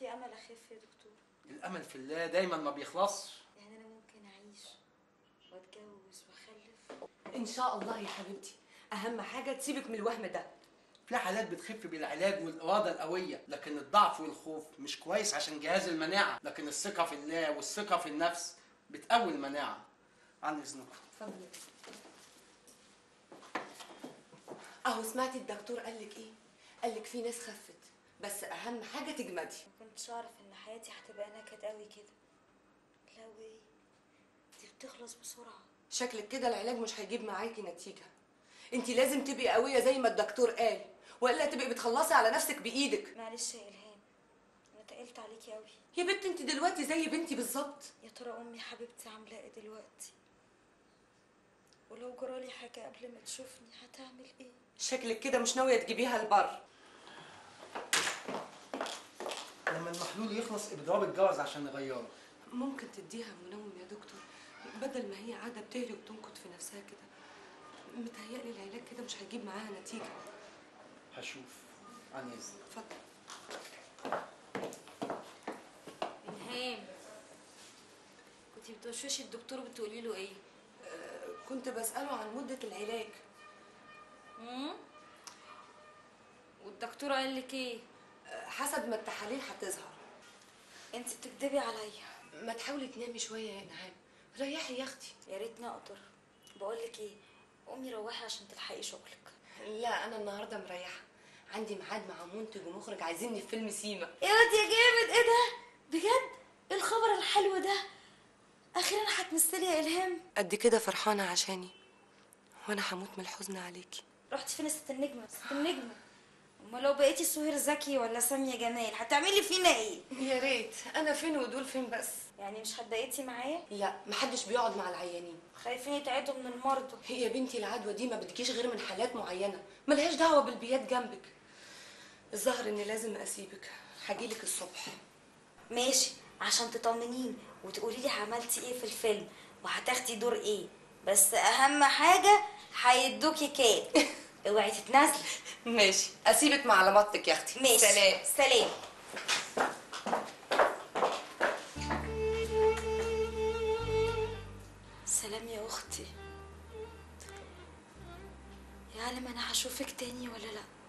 في أمل اخف يا دكتور. الأمل في الله دايما ما بيخلصش. يعني أنا ممكن أعيش وأتجوز وأخلف. إن شاء الله يا حبيبتي. أهم حاجة تسيبك من الوهم ده. في حالات بتخف بالعلاج والإرادة القوية لكن الضعف والخوف مش كويس عشان جهاز المناعة. لكن الثقة في الله والثقة في النفس بتقوي المناعة. عن إذنكم. اتفضل أهو سمعتي الدكتور قال لك إيه؟ قال لك في ناس خفت بس أهم حاجة تجمدي. كنتش اعرف إن حياتي هتبقى نكد قوي كده. لا وايه دي بتخلص بسرعة. شكلك كده العلاج مش هيجيب معاكي نتيجة. انت لازم تبقي قوية زي ما الدكتور قال وإلا تبقي بتخلصي على نفسك بإيدك. معلش يا إلهام أنا تقلت عليكي قوي يا بنت انت دلوقتي زي بنتي بالظبط. يا ترى أمي حبيبتي عاملة إيه دلوقتي؟ ولو جرالي حاجة قبل ما تشوفني هتعمل إيه؟ شكلك كده مش ناوية تجيبيها البر. لما المحلول يخلص إضراب الجرس عشان نغيره. ممكن تديها منوم يا دكتور؟ بدل ما هي قاعدة بتهري وتنكد في نفسها كده. متهيألي العلاج كده مش هيجيب معاها نتيجة. هشوف. عن اذنك اتفضل. إلهام. كنتي بتوشوشي الدكتور بتقولي له إيه؟ كنت بسأله عن مدة العلاج. امم والدكتور قال لك إيه؟ حسب ما التحاليل هتظهر. انت بتكدبي عليا. ما تحاولي تنامي شوية يا إنعام. ريحي يا أختي. يا ريتني أقدر. بقول لك إيه قومي روحي عشان تلحقي شغلك. لا أنا النهاردة مريحة. عندي ميعاد مع منتج ومخرج عايزيني في فيلم سيما. يا واد يا جامد إيه ده؟ بجد؟ إيه الخبر الحلو ده؟ أخيرا هتمثلي يا إلهام. قد كده فرحانة عشاني وأنا هموت من الحزن عليكي. رحتي فين ست النجمة؟ ست النجمة. أمال لو بقيتي سهير زكي ولا سامية جمال هتعملي فينا إيه؟ يا ريت. أنا فين ودول فين بس؟ يعني مش هتضايقتي معايا؟ لا محدش بيقعد مع العيانين. خايفين يتعدوا من المرضى. هي بنتي العدوى دي ما بتجيش غير من حالات معينة. ملهاش دعوة بالبيات جنبك. الظاهر إني لازم أسيبك. هجيلك الصبح. ماشي عشان تطمنين وتقولي لي عملتي إيه في الفيلم وهتاخدي دور إيه. بس أهم حاجة هيدوكي كام اوعي تتنازلي ماشي. أسيبك مع علاماتك يا أختي. ماشي. سلام. سلام. سلام يا أختي. يا عالم أنا هشوفك تاني ولا لأ؟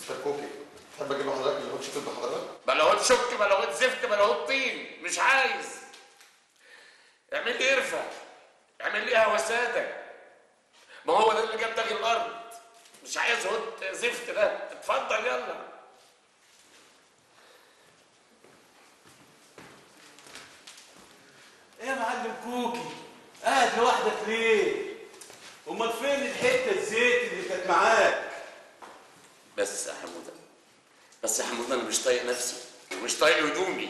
مستر كوكي تحب أجيب لحضرتك هو شوف بحضرتك؟ بلاوات شك بلاوات زفت بلاوات طين مش عايز. اعمل لي قرفة اعمل لي هوساده ما هو ده اللي جاب تاج الأرض. مش عايز هوت زفت ده. اتفضل يلا. إيه يا معلم كوكي؟ قاعد لوحدك ليه؟ أمال فين الحتة الزيت اللي كانت معاك؟ بس يا حموده بس يا حموده أنا مش طايق نفسي ومش طايق هدومي.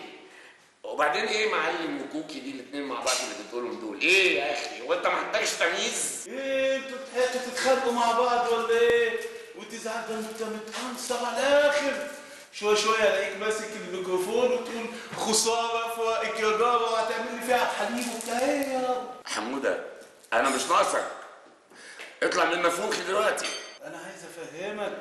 وبعدين إيه معلم وكوكي دي الاثنين مع بعض اللي بتقولهم دول؟ إيه يا أخي؟ هو أنت ما عندكش تمييز؟ إيه أنتوا تحبوا تتخانقوا مع بعض ولا إيه؟ وتزعل ده أنت متعنصر على الآخر. شوية شوية ألاقيك ماسك الميكروفون وتقول خسارة فوائك يا جاره وهتعمل لي فيها حليب وبتاع. إيه يا رب؟ حموده أنا مش ناقصك. اطلع من نافوخي دلوقتي. أنا عايز أفهمك.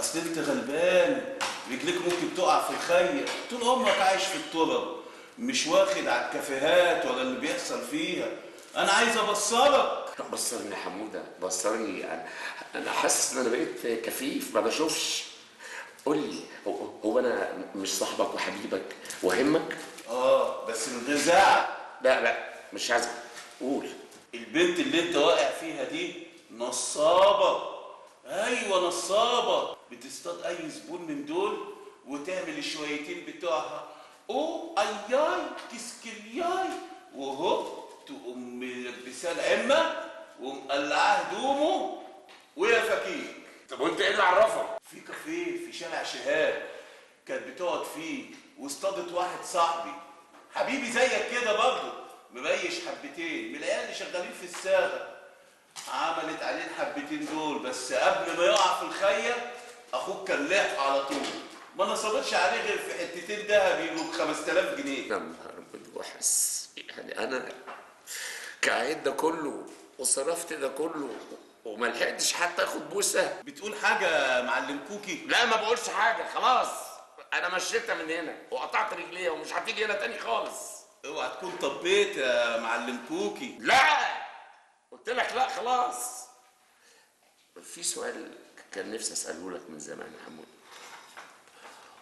أصل أنت غلبان رجليك ممكن تقع في الخير. طول عمرك عايش في التراب مش واخد على الكافيهات ولا اللي بيحصل فيها. أنا عايز أبصرك. بصرني يا حمودة بصرني. أنا أنا حاسس إن أنا بقيت كفيف ما بشوفش. قول لي هو, أنا مش صاحبك وحبيبك وهمك؟ آه بس من غير زعل. لا لا مش عايز قول البنت اللي أنت واقع فيها دي نصابة. أيوه نصابة. بتصطاد أي زبون من دول وتعمل الشويتين بتوعها. أو اياي كسكرياي وهو تقوم ملبساه العمة ومقلعاه هدومه ويا فكيك طب وأنت إيه اللي عرفك؟ في كافيه في شارع شهاب كانت بتقعد فيه واصطادت واحد صاحبي. حبيبي زيك كده برضه. مبيش حبتين من العيال اللي شغالين في الساغة. عملت عليه الحبتين دول بس قبل ما يقع في الخية أخوك كان لاحق على طول. ما نصبتش عليه غير في حتتين دهب يجوا ب 5000 جنيه. يا نهار أبيض وحس يعني أنا كعيد ده كله وصرفت ده كله وما لحقتش حتى آخد بوسة. بتقول حاجة معلم كوكي لا ما بقولش حاجة خلاص. أنا مشيتها من هنا وقطعت رجليها ومش هتيجي هنا تاني خالص. اوعى تكون طبيت يا معلم كوكي لا! قلت لك لا خلاص. في سؤال كان نفسي أسأله لك من زمان يا حمود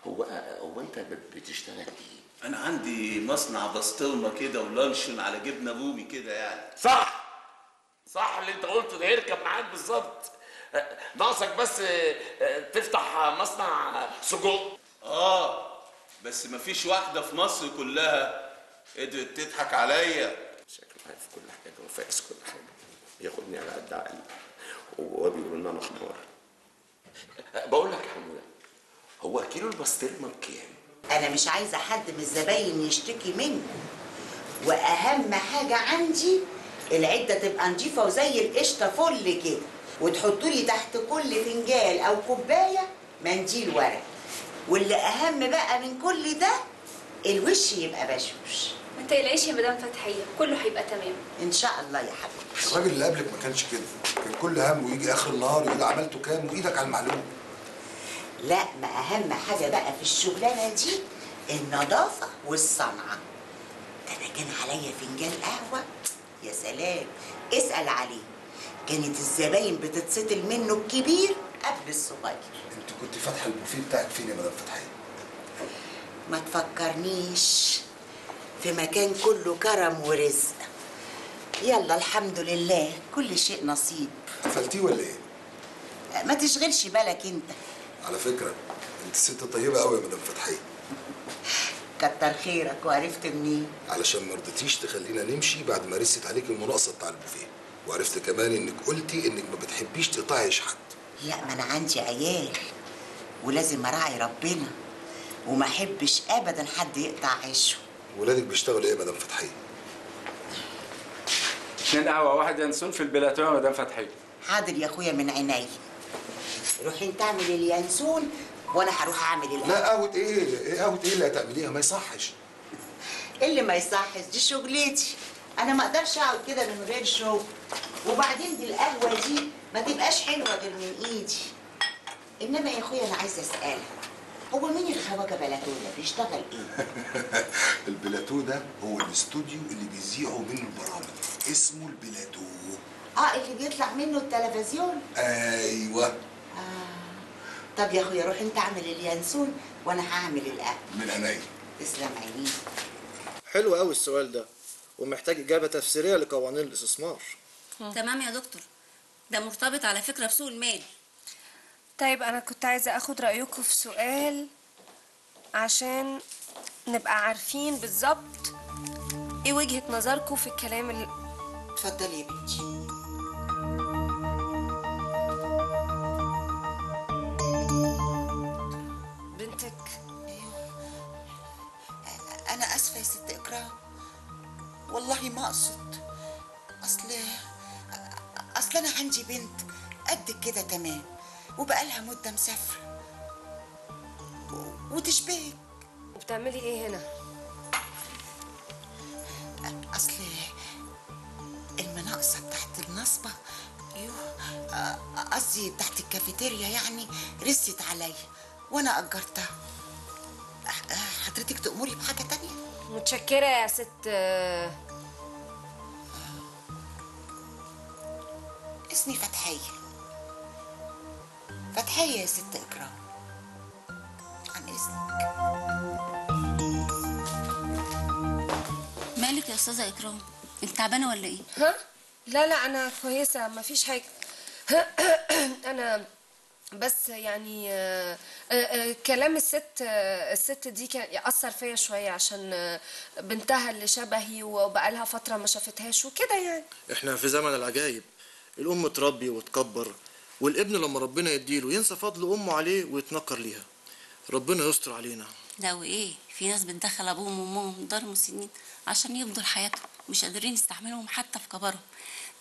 هو هو أنت بت- بتشتغل إيه؟ أنا عندي مصنع بسطرمة كده ولانشون على جبنة رومي كده يعني. صح. صح اللي أنت قلته ده يركب معاك بالظبط. ناقصك بس آه، تفتح مصنع سجق. آه بس مفيش واحدة في مصر كلها قدرت تضحك عليا. شكله عارف كل حاجة وفاقس كل حاجة. ياخدني على قد عقلي. وهو بيقول إن أنا حمار بقول لك يا حمودة هو كيلو البسطرمة بكام؟ أنا مش عايزة حد من الزباين يشتكي منكم وأهم حاجة عندي العدة تبقى نضيفه وزي القشطة فل كده وتحطوا لي تحت كل فنجان أو كوباية منديل ورق. واللي أهم بقى من كل ده الوش يبقى بشوش. ما تقلقيش يا مدام فتحية كله هيبقى تمام. إن شاء الله يا حبيبي. الراجل اللي قبلك ما كانش كده. كان كل همه يجي آخر النهار يقول عملته كام وإيدك على المعلومة. لا ما أهم حاجة بقى في الشغلانة دي النظافة والصنعة. ده أنا كان عليا فنجان قهوة. يا سلام. اسأل عليه. كانت الزباين بتتسطل منه الكبير قبل الصغير. أنت كنت فاتحة البوفيه بتاعك فين يا مدام فتحية؟ ما تفكرنيش. في مكان كله كرم ورزق. يلا الحمد لله كل شيء نصيب. قفلتيه ولا إيه؟ ما تشغلش بالك انت. على فكرة انت ست طيبة قوي يا مدام فتحية. كتر خيرك وعرفت منين؟ علشان ما رضيتيش تخلينا نمشي بعد ما رست عليك المناقصة بتاع البوفيه. وعرفت كمان انك قلتي انك ما بتحبيش تقطعي عيش حد. لا ما أنا عندي عيال ولازم اراعي ربنا وما احبش ابدا حد يقطع عيشه. ولادك بيشتغلوا إيه يا مدام فتحية؟ اتنين قهوة واحد ينسون في البلاتو يا مدام فتحية. حاضر يا أخويا من عيني. روح أنت اعمل اليانسون وأنا هروح أعمل القهوه لا قهوة إيه؟ إيه قهوة إيه اللي هتعمليها؟ ما يصحش. اللي ما يصحش؟ دي شغلتي. أنا ما أقدرش أقعد كده من غير شغل. وبعدين دي القهوة دي ما تبقاش حلوة غير من إيدي. إنما يا أخويا أنا عايزة أسألك. هو مين الخواجة بلاتو ده بيشتغل إيه؟ البلاتو ده هو الاستوديو اللي بيذيعوا منه البرامج. اسمه البلاتو. آه اللي بيطلع منه التلفزيون؟ أيوه. طب يا أخويا روح أنت اعمل اليانسون وأنا هعمل القهوه من عينيا. تسلم عينيك حلو قوي السؤال ده ومحتاج إجابة تفسيرية لقوانين الإستثمار. تمام يا دكتور. ده مرتبط على فكرة بسوق المال. طيب أنا كنت عايزة أخد رأيكم في سؤال عشان نبقى عارفين بالظبط إيه وجهة نظركم في الكلام اللي اتفضلي يا بنتي. بنتك. أنا آسفة يا ست إكرام. والله ما أقصد. أصل أصل أنا عندي بنت قد كده تمام. وبقالها مدة مسافرة. و- وتشبهك. وبتعملي إيه هنا؟ أصل المناقصة بتاعت النصبة. يوه قصدي بتاعت الكافيتيريا يعني رست عليا وأنا أجرتها. حضرتك تأمري بحاجة تانية؟ متشكرة يا ست. اسمي فتحية. فتحية يا ست إكرام. عن إذنك. مالك يا أستاذة إكرام؟ أنت تعبانة ولا إيه؟ ها؟ لا لا أنا كويسة مفيش حاجة. أنا بس يعني آه، آه، كلام الست آه، الست دي كان يأثر فيا شوية عشان بنتها اللي شبهي وبقالها فترة ما شافتهاش وكده يعني. إحنا في زمن العجايب. الأم تربي وتكبر والابن لما ربنا يديله ينسى فضل أمه عليه ويتنكر ليها. ربنا يستر علينا. لا وإيه؟ في ناس بتدخل أبوهم وأمهم دار مسنين عشان يفضل حياتهم مش قادرين يستحملهم حتى في كبرهم.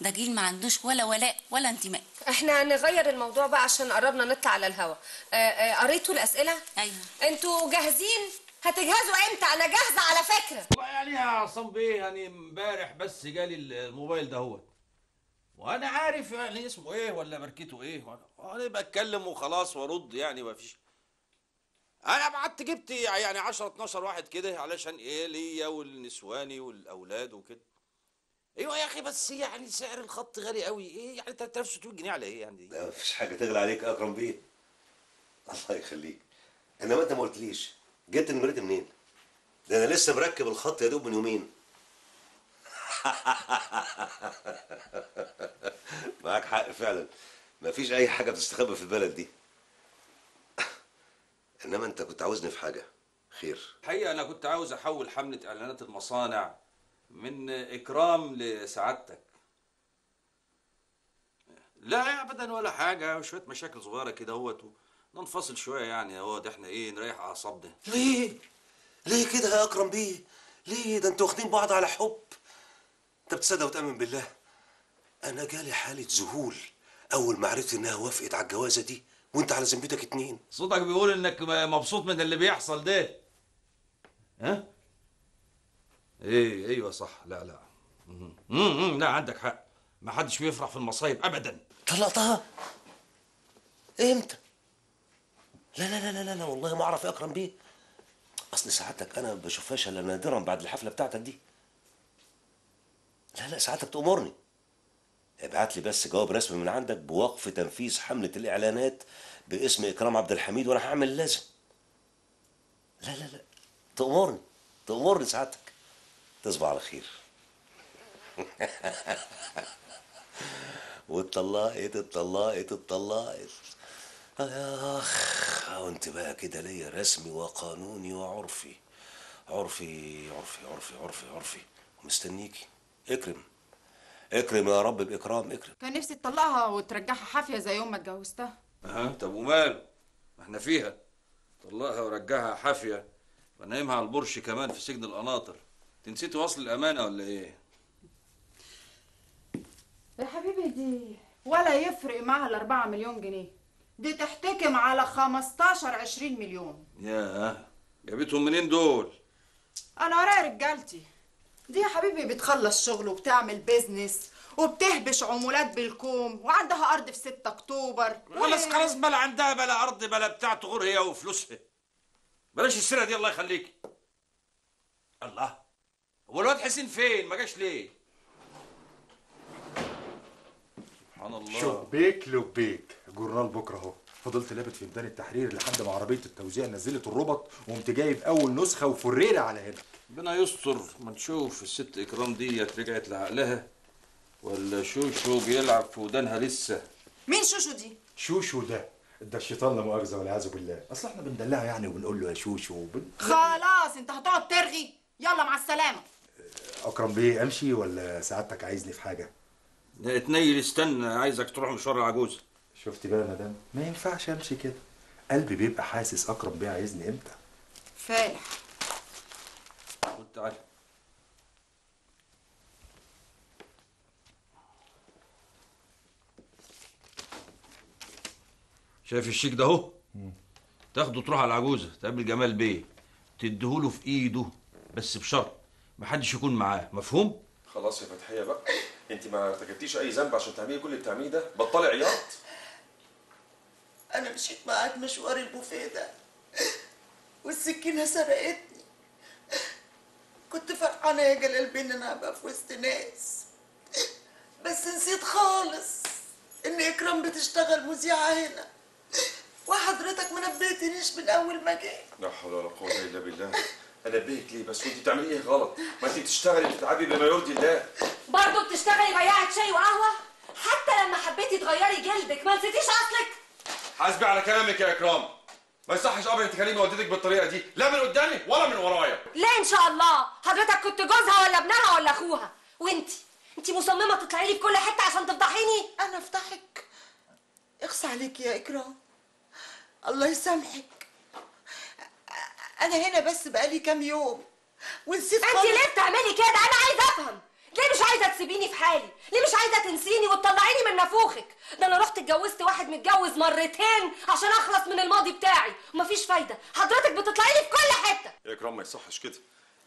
ده جيل ما عندوش ولا ولاء ولا انتماء. إحنا نغير الموضوع بقى عشان قربنا نطلع على الهوا. آه، آه، قريتوا الأسئلة؟ أيوه. أنتوا جاهزين؟ هتجهزوا إمتى؟ أنا جاهزة على فكرة. والله يعني يا عصام بيه يعني امبارح بس جالي الموبايل دهوت وأنا عارف يعني اسمه إيه ولا ماركته إيه. وأنا بتكلم وخلاص وارد يعني ما فيش أنا قعدت جبت يعني 10 12 واحد كده علشان إيه ليا والنسواني والاولاد وكده. أيوه يا أخي بس يعني سعر الخط غالي قوي. إيه يعني 3600 جنيه على إيه يعني؟ لا مفيش حاجة تغلى عليك أكرم بيه. الله يخليك. إنما أنت ما قلتليش جبت نمرتي منين؟ ده أنا لسه مركب الخط يا دوب من يومين. معاك حق فعلا. مفيش أي حاجة بتستخبى في البلد دي. إنما أنت كنت عاوزني في حاجة. خير. الحقيقة أنا كنت عاوز أحول حملة إعلانات المصانع من اكرام لسعادتك. لا ابدا ولا حاجة. شوية مشاكل صغيرة كده أهوت ننفصل شوية يعني. اهو ده إحنا إيه نريح اعصابنا ليه؟ ليه كده يا أكرم بيه؟ ليه؟ ده أنتوا واخدين بعض على حب. أنت بتصدق وتامن بالله. أنا جالي حالة ذهول. أول ما عرفت إنها وافقت على الجوازة دي وأنت على ذمتك اتنين. صوتك بيقول إنك مبسوط من اللي بيحصل ده. ها؟ إيه أيوه صح. لا لا. مم. مم. لا عندك حق. ما حدش بيفرح في المصايب ابدا. طلقتها؟ إمتى؟ لا لا لا لا لا, والله ما أعرف يا اكرم بيه. أصل ساعتك أنا ما بشوفهاش إلا نادرا بعد الحفلة بتاعتك دي. لا لا ساعتك تأمرني. ابعت لي بس جواب رسمي من عندك بوقف تنفيذ حملة الإعلانات باسم إكرام عبد الحميد وأنا هعمل اللازم لا لا لا. تأمرني. تأمرني ساعتك تصبح على خير. واتطلقت اتطلقت اتطلقت أخ وانت بقى كده ليا رسمي وقانوني وعرفي. عرفي عرفي عرفي عرفي عرفي. ومستنيكي إكرم. اكرم يا رب بإكرام اكرم. كان نفسي تطلقها وترجعها حافية زي يوم ما اتجوزتها. ها طب وماله ما إحنا فيها. طلقها ورجعها حافية. ونايمها على البرش كمان في سجن القناطر. تنسيتي وصل الأمانة ولا إيه؟ يا حبيبي دي ولا يفرق معاها الأربعة مليون جنيه. دي تحتكم على 15 20 مليون. ياه جابتهم منين دول؟ أنا ورايا رجالتي. دي يا حبيبي بتخلص شغل وبتعمل بيزنس وبتهبش عمولات بالكوم وعندها أرض في 6 أكتوبر. خلاص خلاص بلا عندها بلا أرض بلا بتاع تغور هي وفلوسها. بلاش السيره دي الله يخليك. الله. هو الواد حسين فين؟ ما جاش ليه؟ سبحان الله. شبيك لبيك جورنال بكرة أهو. فضلت لابت في ميدان التحرير لحد ما عربية التوزيع نزلت الربط وقمت جايب أول نسخة وفريرة على هنا. ربنا يستر ما نشوف الست إكرام ديت رجعت لعقلها ولا شوشو بيلعب في ودانها لسه؟ مين شوشو دي؟ شوشو ده ده الشيطان لا مؤاخذة والعياذ بالله. أصل إحنا بندلعها يعني وبنقول له يا شوشو وبن... خلاص أنت هتقعد ترغي. يلا مع السلامة. أكرم بيه أمشي ولا سعادتك عايزني في حاجة؟ اتنيل استنى عايزك تروح مشوار العجوزه شفتي بقى يا مدام؟ ما ينفعش امشي كده. قلبي بيبقى حاسس اكرم بيه عايزني إمتى؟ فالح خد تعالى شايف الشيك ده اهو؟ تاخده تروح على العجوزة تقابل جمال بيه. تديهوله في إيده بس بشرط محدش يكون معاه مفهوم؟ خلاص يا فتحية بقى. انت ما ارتكبتيش أي ذنب عشان تعملي كل اللي بتعمليه ده؟ بطلي عياط؟ أنا مشيت معاك مشوار البوفيه ده والسكينة سرقتني. كنت فرحانة يا جلال بيه إن أنا هبقى في وسط ناس. بس نسيت خالص إن إكرام بتشتغل مذيعة هنا وحضرتك ما نبهتنيش من أول ما جيت لا حول ولا قوة إلا بالله. انبهك ليه بس؟ وانت بتعملي إيه غلط؟ ما انت بتشتغلي بتتعبي بما يرضي الله. برضه بتشتغلي بياعة شاي وقهوة؟ حتى لما حبيتي تغيري جلدك ما نسيتيش أصلك. حاسبي على كلامك يا إكرام. ما يصحش أبدا تكلمي والدتك بالطريقة دي. لا من قدامي ولا من ورايا. ليه إن شاء الله. حضرتك كنت جوزها ولا ابنها ولا أخوها؟ وانتي انتي مصممة تطلعي لي في كل حتة عشان تفضحيني؟ أنا أفضحك. اخص عليك يا إكرام. الله يسامحك. أنا هنا بس بقالي كام يوم. ونسيت أنت ليه بتعملي كده؟ أنا عايزة أفهم. ليه مش عايزة تسيبيني في حالي؟ ليه مش عايزة تنسيني وتطلعيني من نافوخك؟ ده أنا رحت اتجوزت واحد متجوز مرتين عشان أخلص من الماضي بتاعي. ومفيش فايدة. حضرتك بتطلعي لي في كل حتة. يا إكرام ما يصحش كده.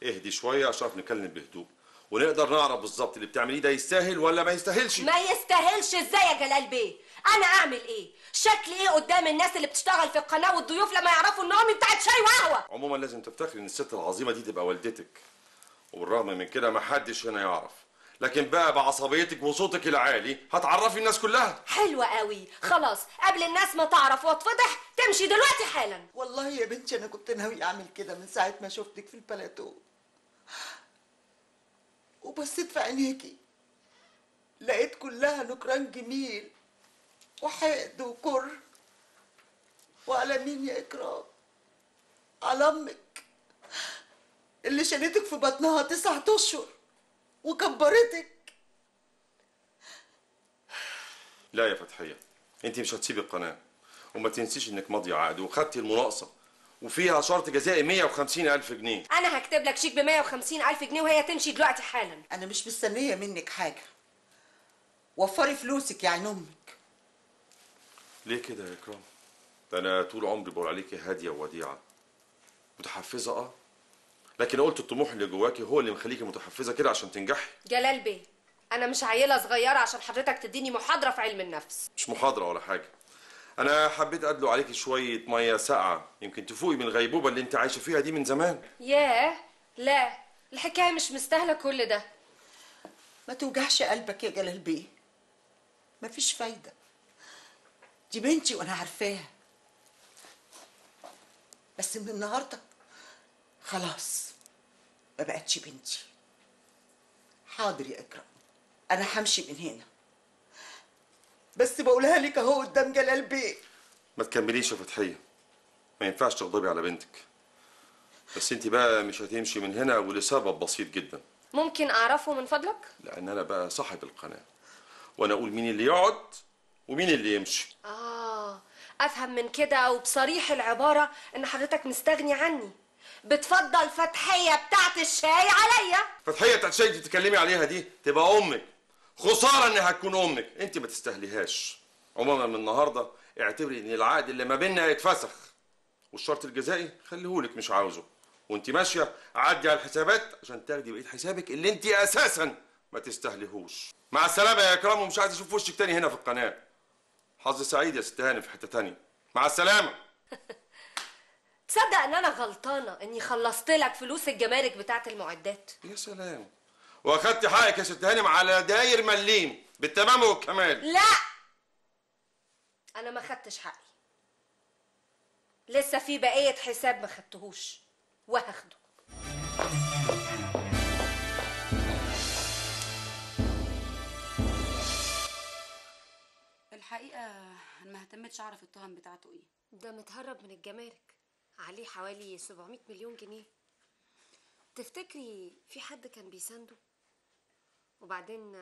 اهدي شوية عشان نتكلم بهدوء. ونقدر نعرف بالظبط اللي بتعمليه ده يستاهل ولا ما يستاهلش؟ ما يستاهلش. إزاي يا جلال بيه؟ أنا أعمل إيه؟ شكلي إيه قدام الناس اللي بتشتغل في القناة والضيوف لما يعرفوا إن أمي بتاعت شاي وقهوة؟ عموما لازم تفتكري إن الست العظيمة دي تبقى والدتك. وبالرغم من كده ما حدش هنا يعرف. لكن بقى بعصبيتك وصوتك العالي هتعرفي الناس كلها. حلوة قوي. خلاص قبل الناس ما تعرف واتفضح تمشي دلوقتي حالا. والله يا بنتي أنا كنت ناوي أعمل كده من ساعة ما شفتك في البلاتو. وبصيت في عينيكي. لقيت كلها نكران جميل وحقد وكر وعلى مين يا إكرام. على أمك اللي شالتك في بطنها تسعة أشهر وكبرتك. لا يا فتحية أنت مش هتسيبي القناة وما تنسيش إنك ماضية عقد وخدتي المناقصة وفيها شرط جزائي 150 ألف جنيه. أنا هكتب لك شيك ب 150 ألف جنيه وهي تمشي دلوقتي حالا. أنا مش مستنية منك حاجة. وفري فلوسك يا عين أمك. ليه كده يا إكرام؟ ده أنا طول عمري بقول عليكي هادية ووديعة. متحفزة آه؟ لكن قلت الطموح اللي جواكي هو اللي مخليكي متحفزه كده عشان تنجحي. جلال بيه أنا مش عيلة صغيرة عشان حضرتك تديني محاضرة في علم النفس. مش محاضرة ولا حاجة. أنا حبيت أدلو عليكي شوية مية ساقعة يمكن تفوقي من الغيبوبة اللي أنت عايشة فيها دي من زمان. ياه لا الحكاية مش مستاهلة كل ده. ما توجعش قلبك يا جلال بيه. مفيش فايدة. دي بنتي وأنا عارفاها. بس من النهارده خلاص ما بقتش بنتي. حاضر يا اكرم أنا همشي من هنا. بس بقولها لك أهو قدام جلال بيه ما تكمليش يا فتحية ما ينفعش تغضبي على بنتك. بس انت بقى مش هتمشي من هنا ولسبب بسيط جدا. ممكن أعرفه من فضلك؟ لأن أنا بقى صاحب القناة وأنا أقول مين اللي يقعد ومين اللي يمشي. آه أفهم من كده وبصريح العبارة إن حضرتك مستغني عني. بتفضل فتحية بتاعت الشاي عليا. فتحية بتاعت الشاي دي تتكلمي عليها دي تبقى أمك. خسارة إنها تكون أمك. أنت ما تستاهليهاش. عموما من النهارده اعتبري إن العقد اللي ما بيننا هيتفسخ والشرط الجزائي خليهولك مش عاوزه. وأنت ماشية عدي على الحسابات عشان تاخدي بقية حسابك اللي أنت أساسا ما تستاهليهوش. مع السلامة يا اكرام ومش عايز أشوف وشك تاني هنا في القناة. حظ سعيد يا ست هاني في حتة تانية. مع السلامة. تصدق ان أنا غلطانة اني خلصت لك فلوس الجمارك بتاعت المعدات؟ يا سلام. واخدت حقك يا ست هانم على داير مليم بالتمام والكمال. لا! أنا ما خدتش حقي. لسه في بقية حساب ما خدتهوش. وهاخده. الحقيقة أنا ما اهتمتش أعرف التهم بتاعته إيه. ده متهرب من الجمارك. عليه حوالي 700 مليون جنيه. تفتكري في حد كان بيسانده؟ وبعدين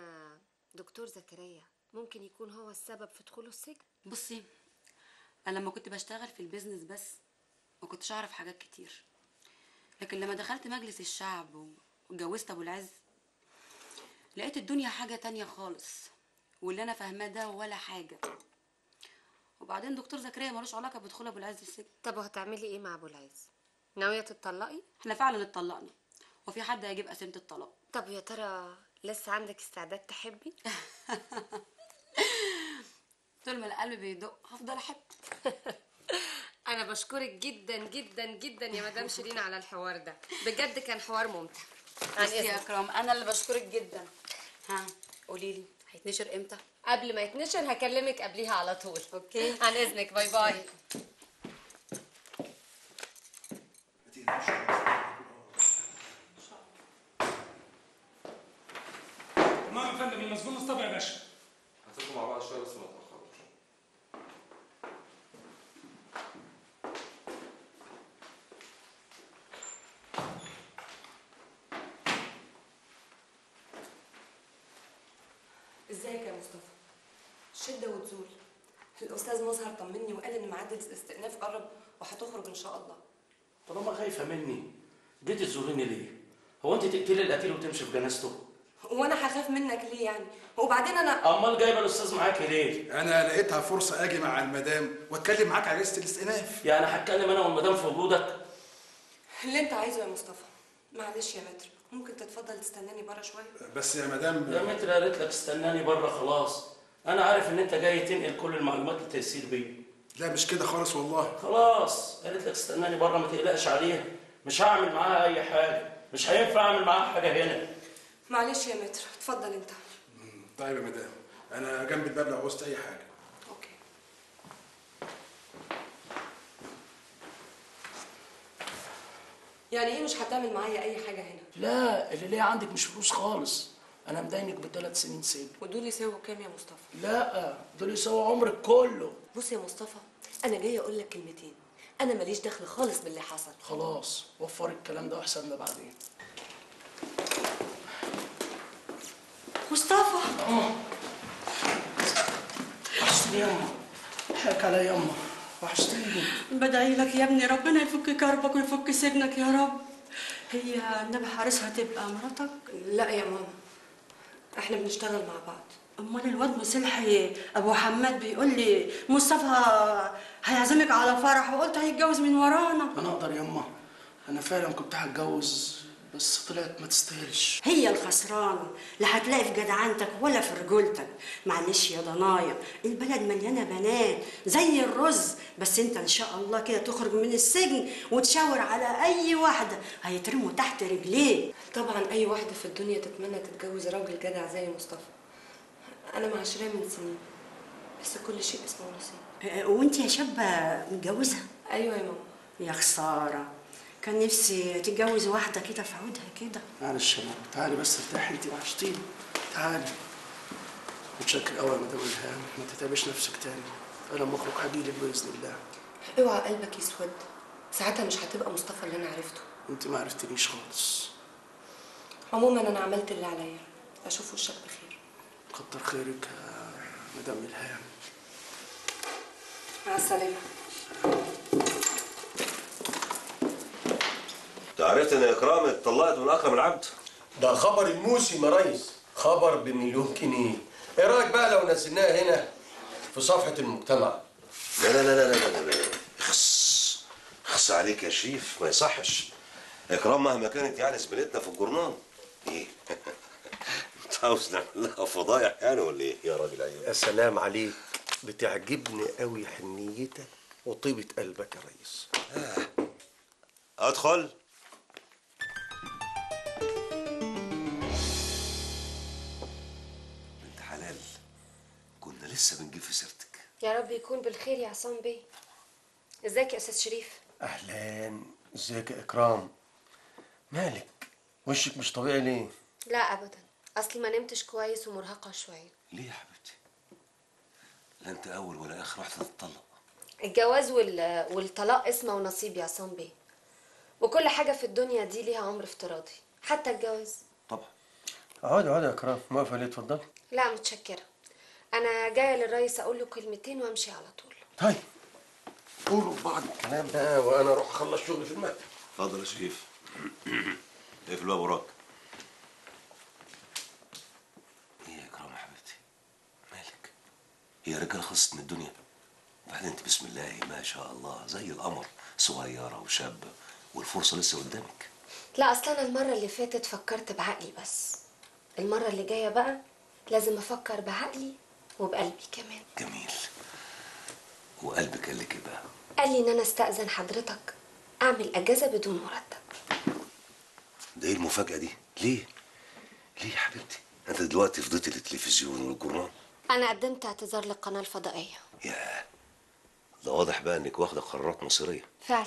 دكتور زكريا ممكن يكون هو السبب في دخوله السجن؟ بصي أنا لما كنت بشتغل في البيزنس بس ما كنتش أعرف حاجات كتير. لكن لما دخلت مجلس الشعب واتجوزت أبو العز لقيت الدنيا حاجة تانية خالص. واللي أنا فاهماه ده ولا حاجة. وبعدين دكتور زكريا ملوش علاقة بدخول أبو العز السجن. طب وهتعملي إيه مع أبو العز؟ ناوية تتطلقي؟ إحنا فعلا اتطلقنا. وفي حد هيجيب قسيمة الطلاق. طب يا ترى لسه عندك استعداد تحبي؟ طول ما القلب بيدق هفضل أحب. أنا بشكرك جدا جدا جدا يا مدام شيرين على الحوار ده. بجد كان حوار ممتع. عن يا. إكرام أنا اللي بشكرك جدا. ها قولي لي هيتنشر إمتى؟ قبل ما يتنشر هكلمك قبليها على طول. okay. عن إذنك. bye bye. تمام يا فندم المسجون مصطفى يا باشا. هتبقوا مع بعض شوية بس ما تاخروش إزيك يا مصطفى؟ شدة وتزول الأستاذ مظهر طمني وقال إن ميعاد الاستئناف قرب وهتخرج إن شاء الله طالما خايفة مني جيتي تزوريني ليه؟ هو انت تقتلي القتيل وتمشي في جنازته؟ وأنا هخاف منك ليه يعني؟ وبعدين أنا أمال جايبة الأستاذ معاكي ليه؟ أنا لقيتها فرصة أجي مع المدام وأتكلم معاك على لسه الاستئناف يعني هتكلم أنا والمدام في وجودك؟ اللي أنت عايزه يا مصطفى معلش يا متر ممكن تتفضل تستناني بره شوية؟ بس يا مدام يا متر قالت لك استناني بره خلاص أنا عارف إن أنت جاي تنقل كل المعلومات لتيسير بيه لا مش كده خالص والله. خلاص قالت لك استناني بره ما تقلقش عليها. مش هعمل معاها أي حاجة. مش هينفع أعمل معاها حاجة هنا. معلش يا متر اتفضل أنت. طيب يا مدام. أنا جنب الباب لو عوزت أي حاجة. يعني إيه مش هتعمل معايا أي حاجة هنا؟ لا اللي ليه عندك مش فلوس خالص. أنا مدينك بثلاث سنين سجن ودول يساووا كام يا مصطفى؟ لا دول يساووا عمرك كله. بص يا مصطفى أنا جاية أقول لك كلمتين. أنا ماليش دخل خالص باللي حصل. خلاص وفر الكلام ده وحسابنا بعدين. مصطفى. وحشتني يما حقك عليا يما وحشتني. بدعي لك يا ابني ربنا يفك كربك ويفك سجنك يا رب. هي النبي حارسها تبقى مراتك؟ لا يا ماما. إحنا بنشتغل مع بعض. امال الواد مصلحي ابو حماد بيقول لي مصطفى هيعزمك على فرح؟ وقلت هيتجوز من ورانا. أنا أقدر يما أنا فعلا كنت هتجوز بس طلعت ما تستاهلش. هي الخسرانة لا هتلاقي في جدعنتك ولا في رجولتك. معلش يا ضنايا البلد مليانة بنات زي الرز. بس انت إن شاء الله كده تخرج من السجن وتشاور على أي واحدة هيترموا تحت رجليك. طبعا أي واحدة في الدنيا تتمنى تتجوز راجل جدع زي مصطفى. أنا معاشراه من سنين بس كل شيء اسمه نصيب. أه، وأنت يا شابة متجوزة؟ أيوه يا ماما. يا خسارة. كان نفسي تتجوز واحدة كده في عودها كده. معلش يا ماما تعالي بس ارتاحي أنت وحشتيني تعالي. متشكر قوي يا مدام الهام ما تتعبش نفسك تاني. أنا لما اخرج هجيلك بإذن الله. اوعى قلبك يسود. ساعتها مش هتبقى مصطفى اللي أنا عرفته. أنت ما عرفتنيش خالص. عموما أنا عملت اللي عليا. أشوف وشك بخير. كتر خيرك يا مدام الهام مع السلامة. انت عرفت إن إكرام اتطلقت من أكرم العبد؟ ده خبر الموسم يا ريس. خبر بمليون جنيه. إيه رأيك بقى لو نزلناها هنا في صفحة المجتمع؟ لا لا لا لا لا لا لا اخس اخس عليك يا شريف ما يصحش. إكرام مهما كانت يعني زميلتنا في الجورنال. إيه. انت عاوز نعمل لها فضايح يعني ولا إيه يا راجل عيب يا سلام عليك. بتعجبني قوي حنيتك وطيبة قلبك يا ريس. أدخل. بنت حلال كنا لسه بنجيب في سيرتك. يا رب يكون بالخير يا عصام بيه. إزيك يا أستاذ شريف؟ أهلا. إزيك يا إكرام؟ مالك؟ وشك مش طبيعي ليه؟ لا ابدا. اصلي ما نمتش كويس ومرهقة شوية. ليه يا حبيبتي؟ لا أنت أول ولا آخر واحدة تتطلق. الجواز وال... والطلاق اسمه ونصيب يا عصام بيه. وكل حاجة في الدنيا دي ليها عمر افتراضي. حتى الجواز. اقعدي اقعدي يا اكرام موافقه ليه؟ اتفضلي. لا متشكرة. أنا جاية للريس أقول له كلمتين وأمشي على طول. طيب. قولوا بعض الكلام. ده وأنا أروح أخلص شغلي في المكتب. اتفضل يا شريف. اقفل الباب وراك إيه يا اكرام يا حبيبتي؟ مالك؟ هي رجاله خلصت من الدنيا. بعدين انت بسم الله ما شاء الله زي القمر صغيرة وشابة والفرصة لسه قدامك. لا أصل أنا المرة اللي فاتت فكرت بعقلي بس. المرة اللي جاية بقى لازم أفكر بعقلي وبقلبي كمان. جميل. وقلبك قال لك إيه بقى؟ قال لي إن أنا أستأذن حضرتك أعمل أجازة بدون مرتب. ده إيه المفاجأة دي؟ ليه؟ ليه يا حبيبتي؟ انت دلوقتي فضيتي للتلفزيون والجورنال. أنا قدمت اعتذار للقناة الفضائية. ده واضح بقى إنك واخدة قرارات مصيرية. فعلا.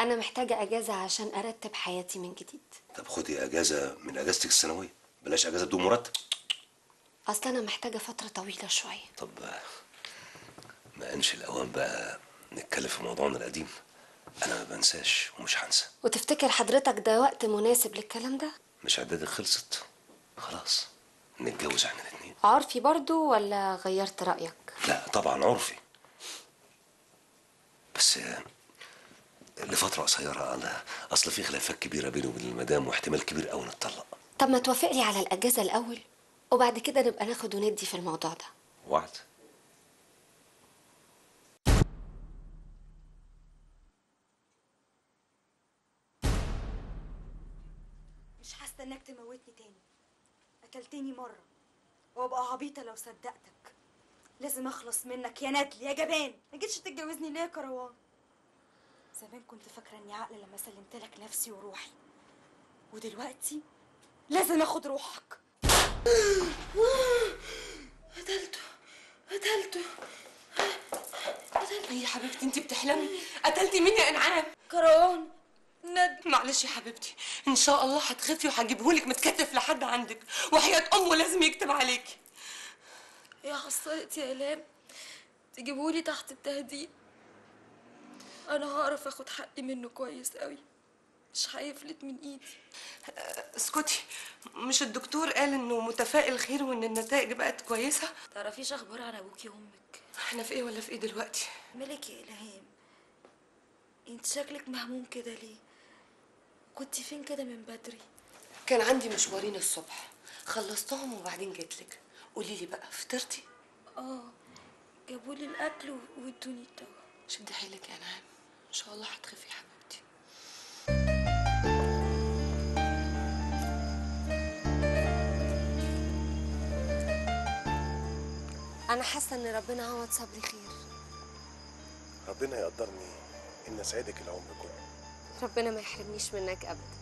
أنا محتاجة أجازة عشان أرتب حياتي من جديد. طب خدي أجازة من أجازتك السنوية. بلاش أجازة بدون مرتب. أصل أنا محتاجة فترة طويلة شوية. طب ما انش الأوان بقى نتكلم في موضوعنا القديم. أنا ما بنساش ومش هنسى. وتفتكر حضرتك ده وقت مناسب للكلام ده؟ مش اعدادك خلصت؟ خلاص نتجوز إحنا الاثنين عرفي برضو ولا غيرت رأيك؟ لا طبعا عرفي. بس لفترة قصيرة أنا أصل في خلافات كبيرة بيني وبين المدام واحتمال كبير قوي نتطلق. طب ما توافق لي على الأجازة الأول وبعد كده نبقى ناخد وندي في الموضوع ده. وعد. تموتني تاني. قتلتني مرة وأبقى عبيطة لو صدقتك. لازم أخلص منك يا ندل يا جبان. ما جيتش تتجوزني ليه يا كروان؟ زمان كنت فاكرة إني عقل لما سلمت لك نفسي وروحي. ودلوقتي لازم آخد روحك. قتلته قتلته. قتلته. يا حبيبتي انت بتحلمي؟ قتلتي مين يا إنعام. كروان ند معلش يا حبيبتي. إن شاء الله هتخفي وهجيبهولك متكتف لحد عندك. وحياة أمه لازم يكتب عليكي يا حصلت يا إلهام. تجيبولي تحت التهديد. أنا هعرف آخد حقي منه كويس قوي مش هيفلت من إيدي. اسكتي. مش الدكتور قال إنه متفائل خير وإن النتائج بقت كويسة؟ تعرفيش أخبار عن أبوكي وأمك؟ إحنا في إيه ولا في إيه دلوقتي؟ مالك يا إلهام. أنت شكلك مهموم كده ليه؟ كنت فين كده من بدري؟ كان عندي مشوارين الصبح. خلصتهم وبعدين جيتلك قولي لي بقى فطرتي؟ آه جابولي الأكل وادوني الدواء. شدي حيلك يا انعام إن شاء الله هتخفي يا حبيبتي. أنا حاسة إن ربنا عوض صبري خير ربنا يقدرني إن أسعدك العمر كله. ربنا ما يحرمنيش منك أبدا.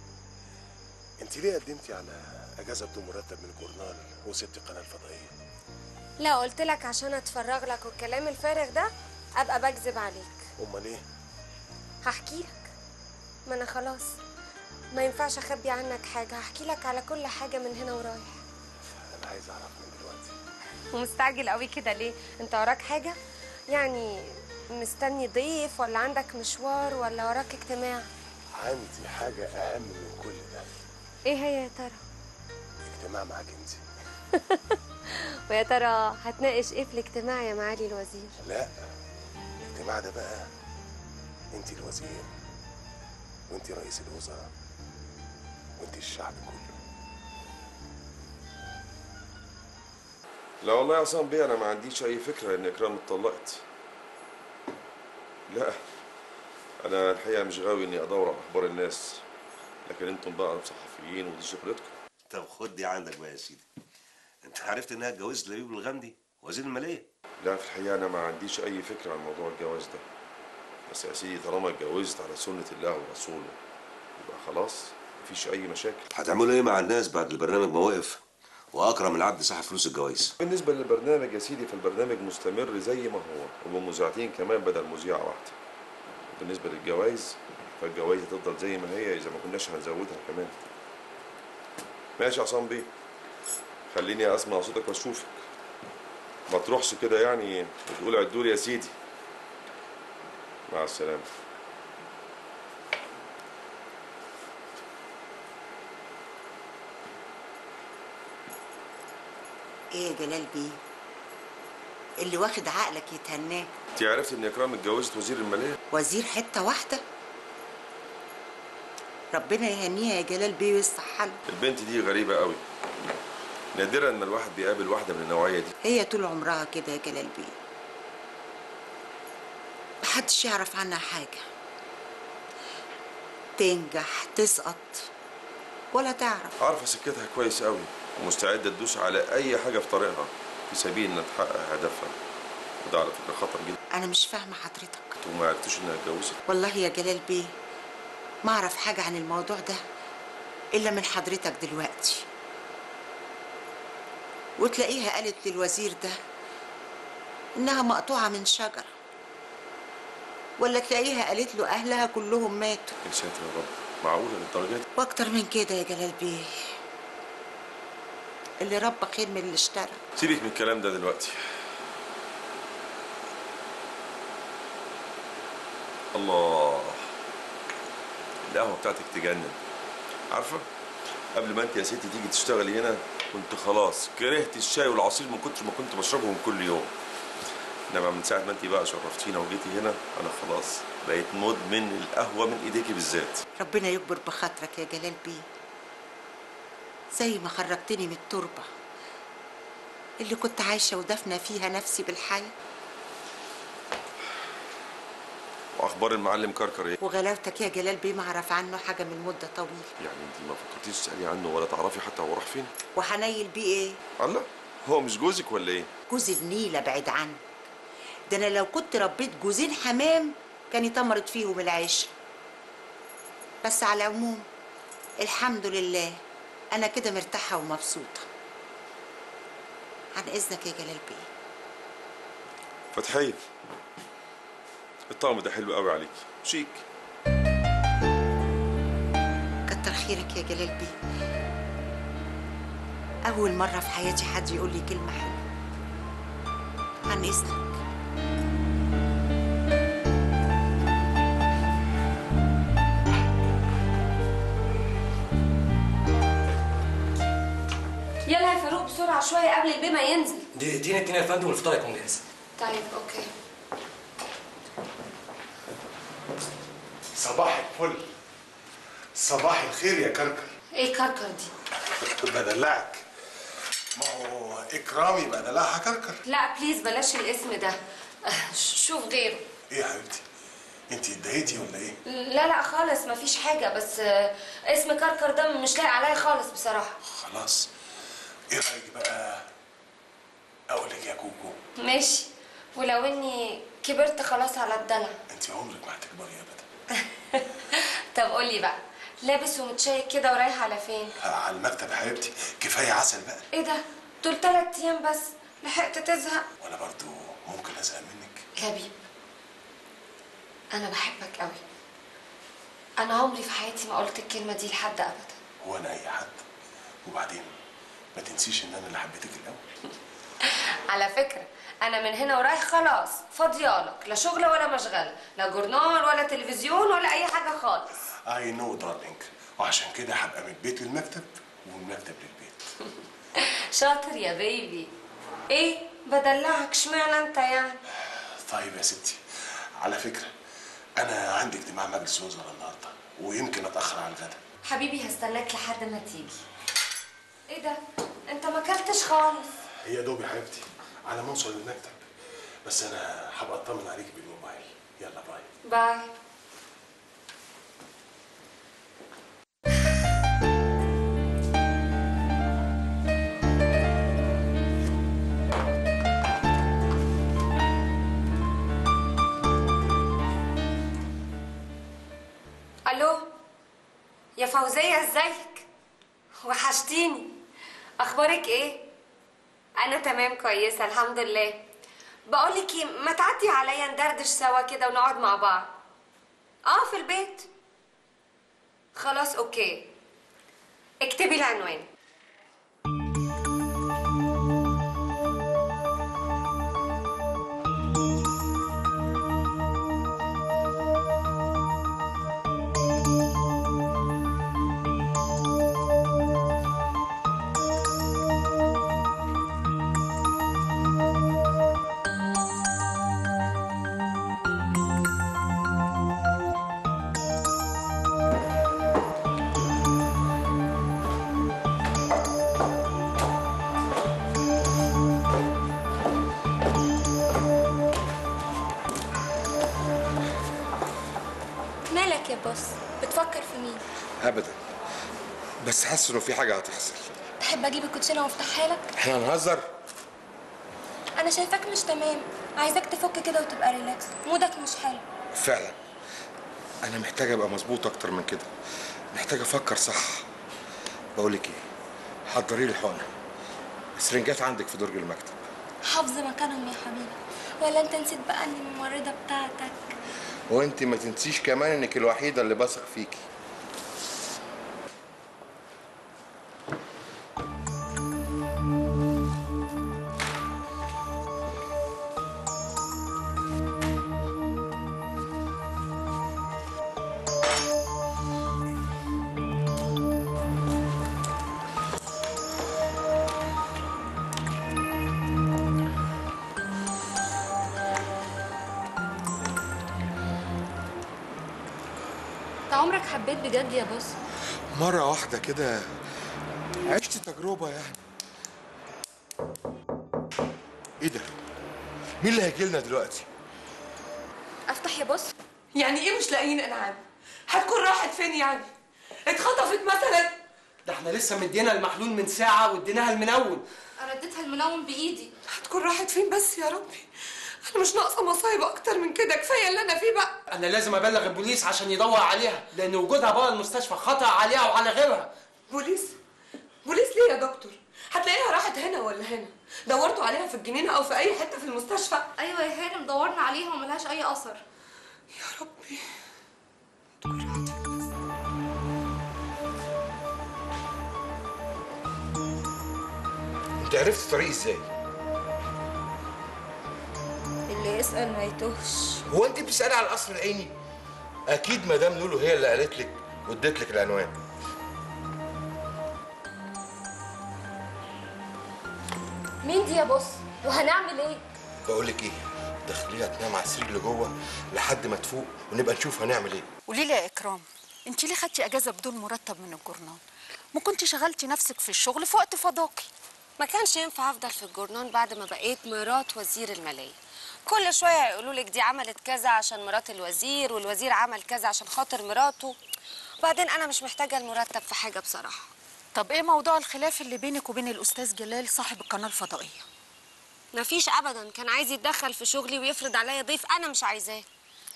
انت ليه قدمتي على أجازة بدون مرتب من الجورنال وسبتي القناة الفضائية؟ لا قلت لك عشان أتفرغ لك والكلام الفارغ ده أبقى بكذب عليك. أمال إيه؟ هحكي لك. ما أنا خلاص. ما ينفعش أخبي عنك حاجة. هحكي لك على كل حاجة من هنا ورايح. أنا عايز أعرف من دلوقتي. ومستعجل قوي كده ليه؟ أنت وراك حاجة؟ يعني مستني ضيف ولا عندك مشوار ولا وراك اجتماع؟ عندي حاجة أهم من كل ده. إيه هي يا ترى؟ اجتماع معاك أنت. ويا ترى هتناقش إيه في الاجتماع يا معالي الوزير؟ لا الاجتماع ده بقى أنت الوزير وأنت رئيس الوزراء وأنت الشعب كله. لا والله يا عصام بيه أنا ما عنديش أي فكرة ان اكرام اتطلقت لا. أنا الحقيقة مش غاوي إني أدور على أخبار الناس لكن أنتم بقى صحفيين ودي شغلتكم طب خد دي عندك بقى يا سيدي. أنت عرفت إنها اتجوزت لبيب الغامدي؟ وزير المالية. لا في الحقيقة أنا ما عنديش أي فكرة عن موضوع الجواز ده. بس يا سيدي طالما اتجوزت على سنة الله ورسوله يبقى خلاص مفيش أي مشاكل. هتعملوا إيه مع الناس بعد البرنامج ما وقف؟ وأكرم العبد صاحب فلوس الجوايز بالنسبة للبرنامج يا سيدي فالبرنامج مستمر زي ما هو وبمذيعتين كمان بدل مذيعة واحدة. بالنسبة للجوائز فالجوائز هتفضل زي ما هي إذا ما كناش هنزودها كمان. ماشي يا عصام بيه خليني أسمع صوتك وأشوفك. ما تروحش كده يعني وتقول عدولي يا سيدي. مع السلامة. إيه يا جلال بيه؟ اللي واخد عقلك يتهناه. انت عرفت ان اكرام اتجوزت وزير المالية؟ وزير حتة واحدة. ربنا يهنيها يا جلال بيه ويصح حالها البنت دي غريبة قوي. نادرا ما الواحد بيقابل واحدة من النوعية دي. هي طول عمرها كده يا جلال بيه. محدش يعرف عنها حاجة. تنجح تسقط ولا تعرف. عارفة سكتها كويس قوي ومستعدة تدوس على أي حاجة في طريقها. في سبيل انها تحقق هدفها وده على فكرة خطر جدا. أنا مش فاهمة حضرتك. أنتوا ما عرفتوش إنها اتجوزت؟ والله يا جلال بيه ما أعرف حاجة عن الموضوع ده إلا من حضرتك دلوقتي. وتلاقيها قالت للوزير ده إنها مقطوعة من شجرة. ولا تلاقيها قالت له أهلها كلهم ماتوا. يا ساتر يا رب معقولة للدرجة دي؟ وأكتر من كده يا جلال بيه. اللي ربى خير من اللي اشترى. سيبك من الكلام ده دلوقتي. الله. القهوة بتاعتك تجنن. عارفة؟ قبل ما انت يا ستي تيجي تشتغلي هنا كنت خلاص كرهت الشاي والعصير من كتر ما كنت بشربهم كل يوم. انما من ساعة ما انت بقى شرفتينا وجيتي هنا أنا خلاص بقيت مدمن القهوة من إيديكي بالذات. ربنا يكبر بخاطرك يا جلال بيه. زي ما خرجتني من التربة. اللي كنت عايشة ودفنة فيها نفسي بالحياة. وأخبار المعلم كركر إيه؟ وغلاوتك يا جلال بيه ما أعرف عنه حاجة من مدة طويلة. يعني أنت ما فكرتيش تسألي عنه ولا تعرفي حتى هو راح فين؟ وحنيل بيه إيه؟ الله هو مش جوزك ولا إيه؟ جوز النيلة بعيد عنك. ده أنا لو كنت ربيت جوزين حمام كان يتمرد فيهم العيش بس على العموم الحمد لله. أنا كده مرتاحة ومبسوطة. عن إذنك يا جلال بيه. فتحية. الطقم ده حلو قوي عليكي شيك. كتر خيرك يا جلال بيه. أول مرة في حياتي حد يقول لي كلمة حلوة. عن إذنك. فاروق بسرعة شوية قبل البيه ما ينزل. دقيقتين اتنين يا فندم والفطار يكون جاهز. طيب okay. صباح الفل. صباح الخير يا كركر. إيه كركر دي؟ بدلعك ما هو إكرامي بدلعها كركر. لا please بلاش الاسم ده. شوف غيره. إيه يا حبيبتي؟ أنت اتضايقتي ولا إيه؟ لا لا خالص مفيش حاجة بس آه، اسم كركر ده مش لاقي عليا خالص بصراحة. خلاص. إيه رأيك بقى أقول لك يا كوكو؟ ماشي. ولو اني كبرت خلاص على الدلع. انت عمرك ما هتكبري ابدا. طب قولي بقى لابس ومتشيك كده ورايح على فين؟ على المكتب يا حبيبتي. كفاية عسل بقى. إيه ده؟ دول تلات أيام بس. لحقت تزهق. وأنا برضو ممكن ازهق منك. لبيب أنا بحبك قوي. أنا عمري في حياتي ما قلت الكلمة دي لحد ابدا. وأنا أي حد. وبعدين ما تنسيش إن أنا اللي حبيتك الأول. على فكرة أنا من هنا ورايح خلاص فاضيالك لا شغل ولا مشغله لا جورنال ولا تلفزيون ولا أي حاجة خالص. I know darling وعشان كده هبقى من البيت للمكتب ومن المكتب للبيت. شاطر يا baby إيه؟ بدلعك اشمعنى أنت يعني؟ طيب يا ستي على فكرة أنا عندي اجتماع مجلس وزراء النهارده ويمكن أتأخر على الغدا. حبيبي هستناك لحد ما تيجي. إيه ده؟ انت ما اكلتش خالص. يا دوب يا حبيبتي على ما اوصل للمكتب. بس أنا هبقى اطمن عليك بالموبايل. يلا bye. bye. ألو يا فوزية ازيك؟ وحشتيني. أخبارك إيه؟ أنا تمام كويسة الحمد لله. بقولك إيه ما تعدي عليا ندردش سوا كده ونقعد مع بعض؟ آه في البيت. خلاص أوكي. اكتبي العنوان. يا boss بتفكر في مين؟ ابدا. بس حاسس إنه في حاجة هتحصل. تحب أجيب الكوتشينة وأفتحها لك؟ إحنا هنهزر. أنا شايفاك مش تمام. عايزاك تفك كده وتبقى relax mood ك مش حلو. فعلا. أنا محتاج أبقى مظبوط أكتر من كده. محتاج أفكر صح. بقول لك إيه؟ حضري لي حقنه السرنجات عندك في درج المكتب. حافظة مكانهم يا حبيبي. ولا أنت نسيت بقى اني الممرضة بتاعتك وانت ما تنسيش كمان انك الوحيدة اللي بثق فيكي. بجد يا بص مرة واحدة كده عشت تجربة يعني. إيه ده؟ مين اللي هيجي لنا دلوقتي؟ أفتح يا بص يعني إيه مش لاقيين انعام هتكون راحت فين يعني؟ اتخطفت مثلا. ده إحنا لسه مدينا المحلول من ساعة واديناها المنون رديتها المنوم بإيدي. هتكون راحت فين بس يا ربي؟ أنا مش ناقصة مصايب أكتر من كده. كفاية اللي أنا فيه بقى. أنا لازم أبلغ البوليس عشان يدور عليها لأن وجودها بره المستشفى خطر عليها وعلى غيرها. بوليس؟ بوليس ليه يا دكتور؟ هتلاقيها راحت هنا ولا هنا؟ دورتوا عليها في الجنينة أو في أي حتة في المستشفى؟ أيوه يا هانم دورنا عليها وملهاش أي أثر. يا ربي. أنت عرفت الطريق إزاي؟ يسأل ما يتوهش. هو انت بتسألي على القصر العيني؟ أكيد مدام لولو هي اللي قالت لك واديت لك العنوان. مين دي يا بص وهنعمل إيه؟ بقول لك إيه؟ دخليها تنام على السرير اللي جوه لحد ما تفوق ونبقى نشوف هنعمل إيه. قولي لي يا إكرام انت ليه خدتي أجازة بدون مرتب من الجورنال ما كنت شغلتي نفسك في الشغل في وقت فضاكي. ما كانش ينفع أفضل في الجورنان بعد ما بقيت مرات وزير المالية. كل شوية يقولوا لك دي عملت كذا عشان مرات الوزير والوزير عمل كذا عشان خاطر مراته. وبعدين أنا مش محتاجة المرتب في حاجة بصراحة. طب إيه موضوع الخلاف اللي بينك وبين الأستاذ جلال صاحب القناة الفضائية؟ مفيش ابدا. كان عايز يتدخل في شغلي ويفرض عليا ضيف أنا مش عايزاه.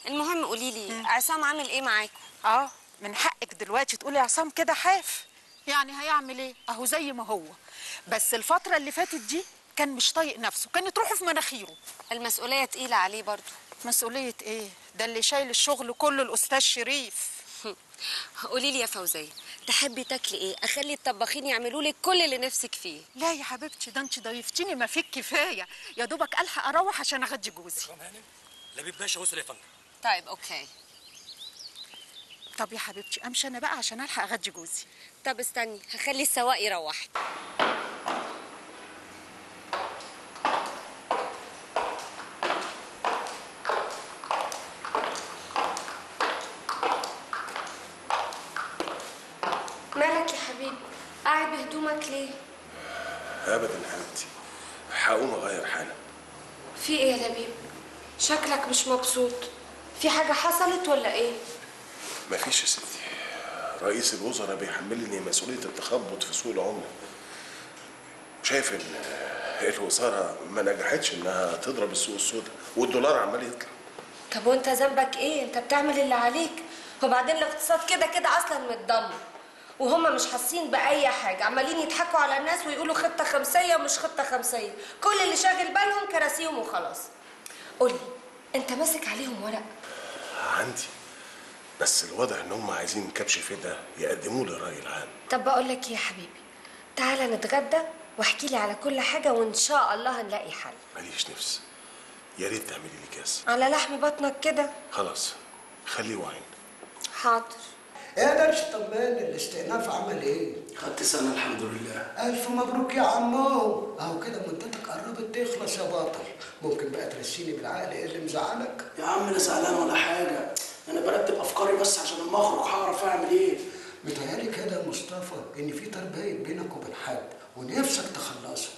المهم قولي لي عصام عامل إيه معاكم؟ آه من حقك دلوقتي تقولي عصام كده حاف. يعني هيعمل إيه؟ أهو زي ما هو. بس الفترة اللي فاتت دي كان مش طايق نفسه كان تروحه في مناخيره. المسؤولية تقيلة عليه برضه. مسؤولية إيه؟ ده اللي شايل الشغل كله الأستاذ شريف. قولي لي يا فوزية تحبي تاكلي إيه؟ أخلي الطباخين يعملوا لك كل اللي نفسك فيه. لا يا حبيبتي ده انت ضيفتيني ما فيك كفاية. يا دوبك ألحق أروح عشان أغدي جوزي. لبيب باشا وصل يا فندم. طيب أوكي. طب يا حبيبتي أمشي أنا بقى عشان ألحق أغدي جوزي. طب استني هخلي السواق يروحك مالك يا حبيبي قاعد بهدومك ليه؟ ابدا يا حبيبتي. هقوم أغير حالا. في إيه يا لبيب شكلك مش مبسوط. في حاجة حصلت ولا إيه؟ مفيش يا ستي. رئيس الوزراء بيحملني مسؤولية التخبط في سوق العملة. شايف إن الوزارة ما نجحتش إنها تضرب السوق السوداء والدولار عمال يطلع. طب وأنت ذنبك إيه؟ أنت بتعمل اللي عليك. وبعدين الاقتصاد كده كده أصلا متدمر. وهم مش حاسين بأي حاجة عمالين يضحكوا على الناس ويقولوا خطة خمسية ومش خطة خمسية. كل اللي شاغل بالهم كراسيهم وخلاص. قولي انت ماسك عليهم ورق؟ عندي. بس الواضح إن هم عايزين كبش فدا يقدموه للراي العام. طب بقول لك إيه يا حبيبي؟ تعالى نتغدى واحكي لي على كل حاجة وإن شاء الله هنلاقي حل. ماليش نفس. يا ريت تعملي لي كاس. على لحم بطنك كده؟ خلاص خليه وعين حاضر. يا درش طمان الاستئناف عمل إيه؟ خدت سنة الحمد لله. ألف مبروك يا عمو. أهو كده مدتك قربت تخلص يا باطل. ممكن بقى ترسيني بالعقل إيه اللي مزعلك؟ يا عم لا زعلان ولا حاجة. أنا برتب أفكاري بس عشان لما أخرج هعرف أعمل إيه. متهيألي كده يا مصطفى إن في تربية بينك وبين حد ونفسك تخلصه.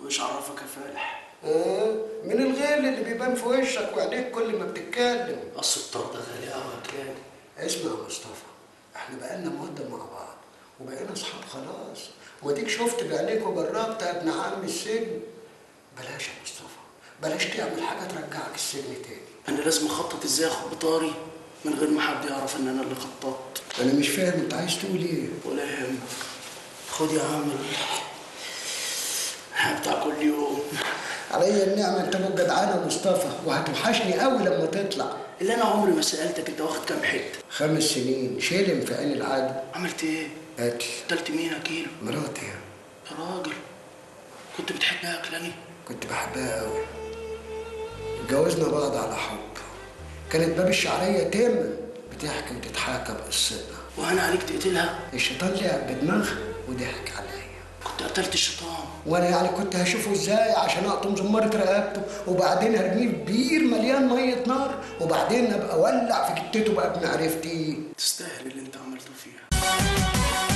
مش عرفك يا فالح. آه من الغل اللي بيبان في وشك وعينيك كل ما بتتكلم. اصل الطرد غالي قوي كلاني اسمع يا مصطفى إحنا بقالنا مدة مع بعض وبقينا أصحاب خلاص. وديك شفت بعينيك وجربت يا ابن عم السجن. بلاش يا مصطفى بلاش تعمل حاجة ترجعك السجن تاني. أنا لازم أخطط إزاي أخد بطاري من غير ما حد يعرف إن أنا اللي خططت. أنا مش فاهم أنت عايز تقول إيه. ولا يهمك. خد يا عم بتاع كل يوم. عليا النعمة أنت ابو جدعانه مصطفى وهتوحشني قوي لما تطلع. اللي أنا عمري ما سألتك أنت واخد كام حتة. خمس سنين. شيلم في عين العدل عملت إيه؟ قتل قتلت مين يا كيلو. مراتي يا راجل. كنت بتحبها يا كلاني كنت بحبها قوي اتجوزنا بعض على حب. كانت باب الشعرية تم بتحكي وتتحاكى بقصتنا. وأنا عليك تقتلها؟ الشيطان لعب بدماغها وضحك عليا كنت قتلت الشيطان. وأنا يعني كنت هشوفه إزاي عشان اقطم زمارة رقبته وبعدين أرميه في بير مليان مية نار وبعدين أبقى أولع في جتته بقى بمعرفتي. تستاهل اللي أنت عملته فيها.